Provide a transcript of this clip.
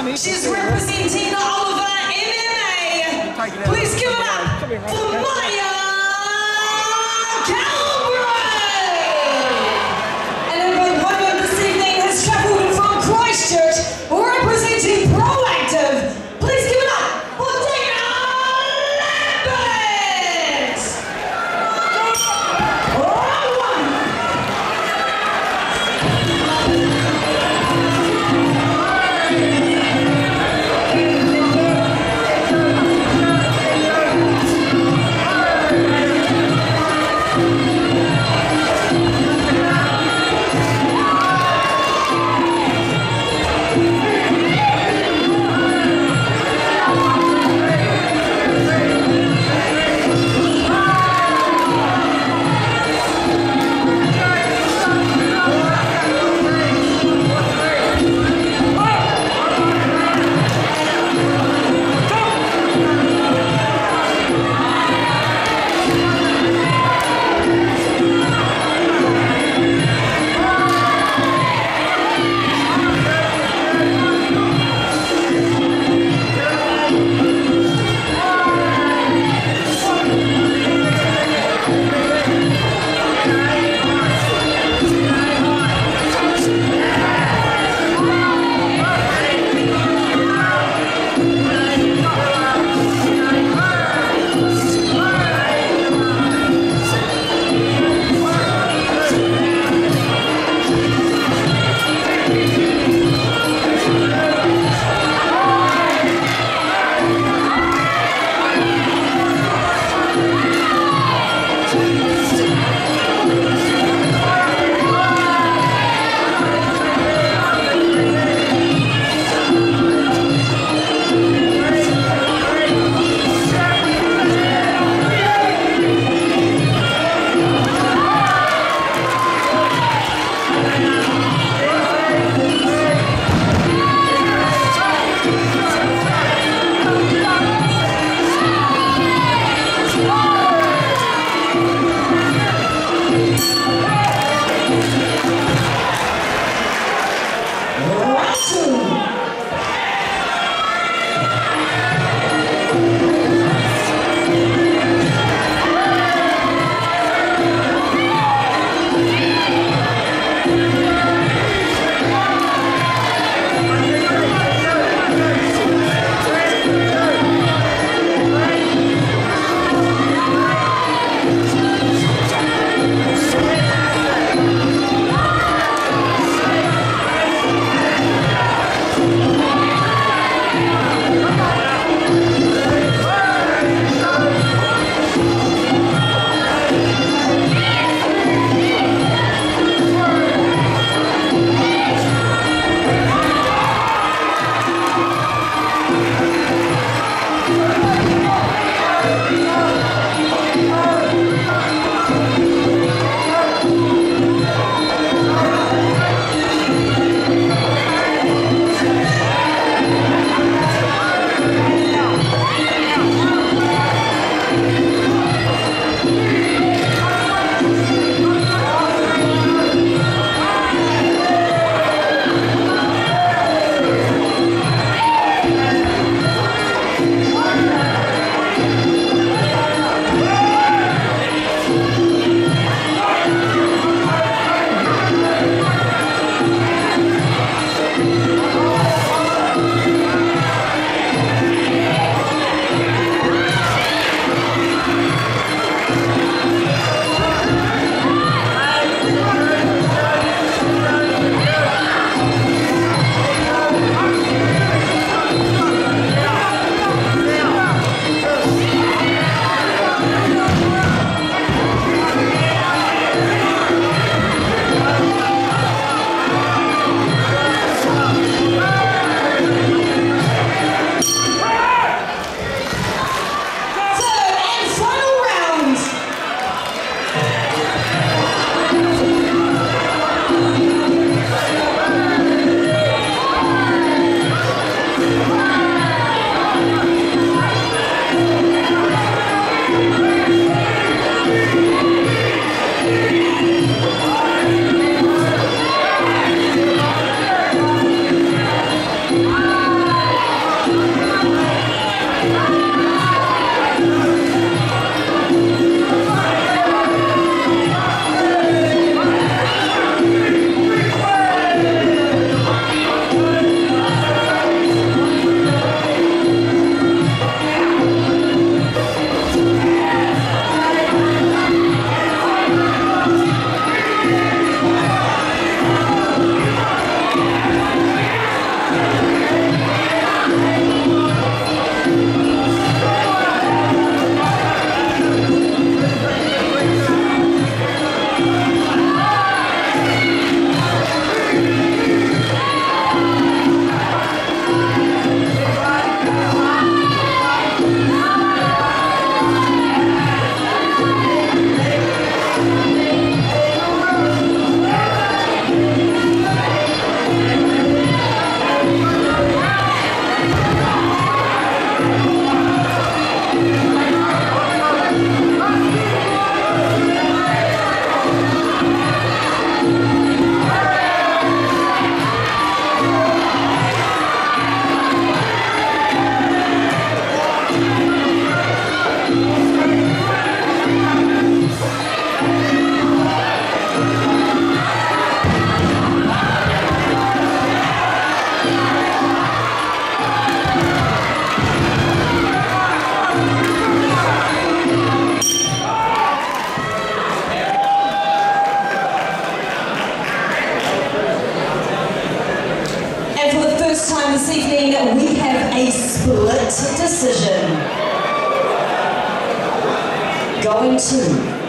She's representing Oliver MMA. Please give it up for Maya そう。Decision. Going to